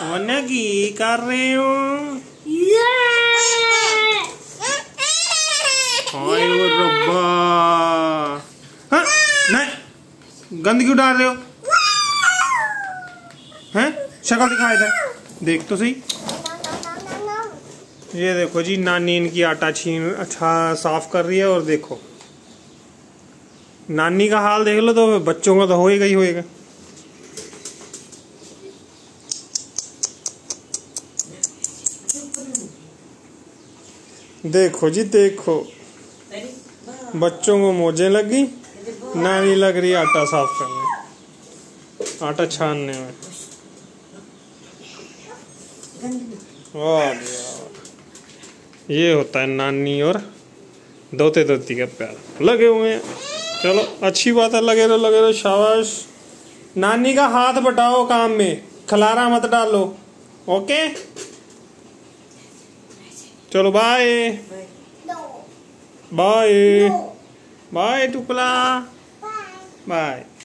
की कर रहे हो हाय वो रब्बा हाँ नहीं गंद क्यों डाल रहे हो हैं शक्ल दिखा इधर देख तो सही ये देखो जी नानी इनकी आटा छीन अच्छा साफ़ कर रही है और देखो। नानी का हाल देख लो तो बच्चों का तो होएगा ही होएगा देखो जी, देखो। बच्चों को मोजे लगी नानी लग रही आटा साफ़ करने। आटा छानने में। वाह ये होता है नानी और दोते दोती का प्यार। लगे हुए हैं। चलो, अच्छी बात है। लगे रहो लगे रहो। शाबाश। नानी का हाथ बटाओ काम में। खलारा मत डालो। ओके? चलो बाय बाय बाय टुकला बाय